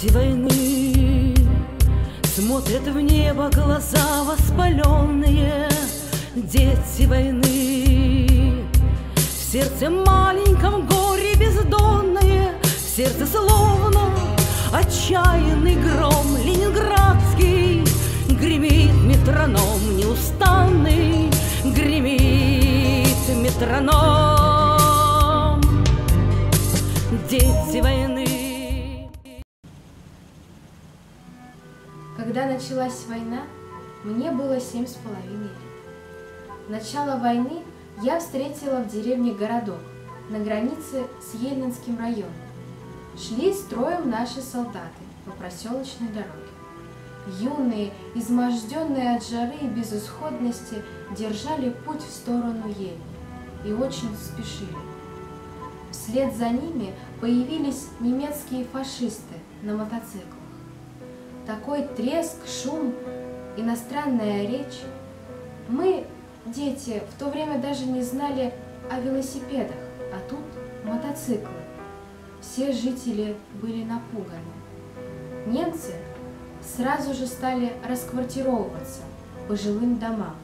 Дети войны Смотрят в небо глаза воспаленные. Дети войны В сердце маленьком горе бездонное. В сердце словно отчаянный гром Ленинградский. Гремит метроном неустанный Гремит метроном Когда началась война, мне было семь с половиной лет. Начало войны я встретила в деревне Городок, на границе с Ельнинским районом. Шли строем наши солдаты по проселочной дороге. Юные, изможденные от жары и безысходности, держали путь в сторону Ельни и очень спешили. Вслед за ними появились немецкие фашисты на мотоциклах. Такой треск, шум, иностранная речь. Мы, дети, в то время даже не знали о велосипедах, а тут мотоциклы. Все жители были напуганы. Немцы сразу же стали расквартировываться по жилым домам.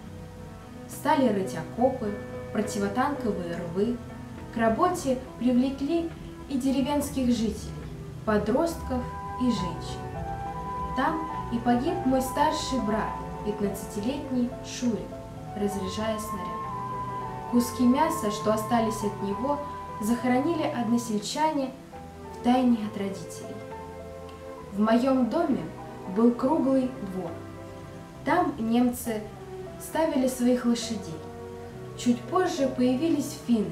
Стали рыть окопы, противотанковые рвы. К работе привлекли и деревенских жителей, подростков и женщин. Там и погиб мой старший брат, 15-летний Шурик, разряжая снаряд. Куски мяса, что остались от него, захоронили односельчане в тайне от родителей. В моем доме был круглый двор. Там немцы ставили своих лошадей. Чуть позже появились финны,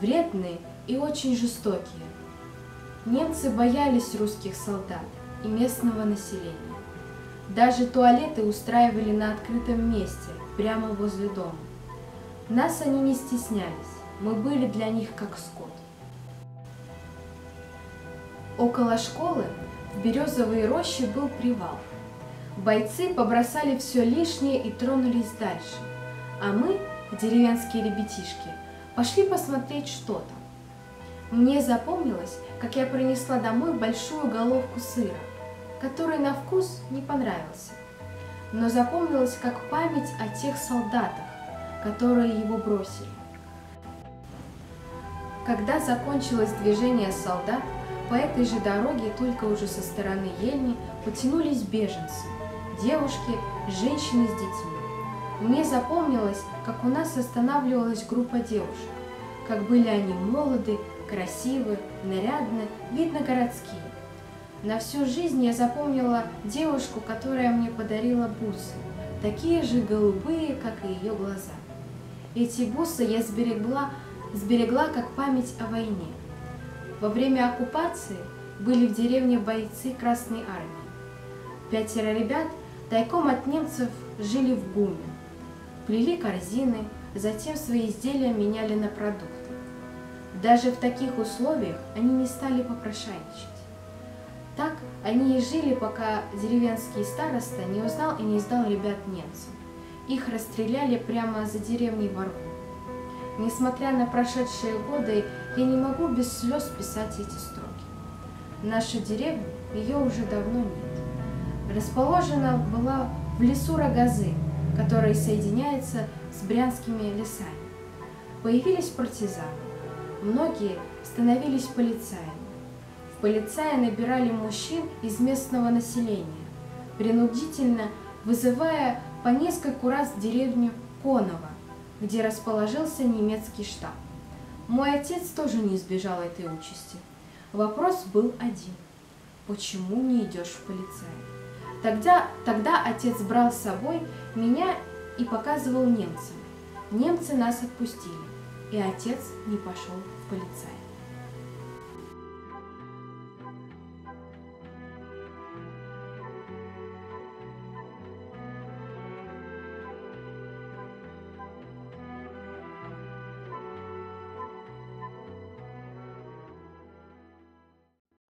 вредные и очень жестокие. Немцы боялись русских солдат и местного населения. Даже туалеты устраивали на открытом месте, прямо возле дома. Нас они не стеснялись, мы были для них как скот. Около школы в березовой роще был привал. Бойцы побросали все лишнее и тронулись дальше, а мы, деревенские ребятишки, пошли посмотреть, что там. Мне запомнилось, как я принесла домой большую головку сыра, который на вкус не понравился, но запомнилось как память о тех солдатах, которые его бросили. Когда закончилось движение солдат, по этой же дороге, только уже со стороны Ельни, потянулись беженцы, девушки, женщины с детьми. Мне запомнилось, как у нас останавливалась группа девушек, как были они молоды, красивы, нарядны, видно городские. На всю жизнь я запомнила девушку, которая мне подарила бусы, такие же голубые, как и ее глаза. Эти бусы я сберегла, сберегла как память о войне. Во время оккупации были в деревне бойцы Красной Армии. Пятеро ребят тайком от немцев жили в ГУМе, плели корзины, затем свои изделия меняли на продукты. Даже в таких условиях они не стали попрошайничать. Так они и жили, пока деревенский староста не узнал и не сдал ребят немцам. Их расстреляли прямо за деревней во. Несмотря на прошедшие годы, я не могу без слез писать эти строки. Наша деревня, ее уже давно нет. Расположена была в лесу Рогозы, который соединяется с брянскими лесами. Появились партизаны. Многие становились полицаями. Полицаи набирали мужчин из местного населения, принудительно вызывая по нескольку раз в деревню Коново, где расположился немецкий штаб. Мой отец тоже не избежал этой участи. Вопрос был один. Почему не идешь в полицай? Тогда, тогда отец брал с собой меня и показывал немцам. Немцы нас отпустили, и отец не пошел в полицай.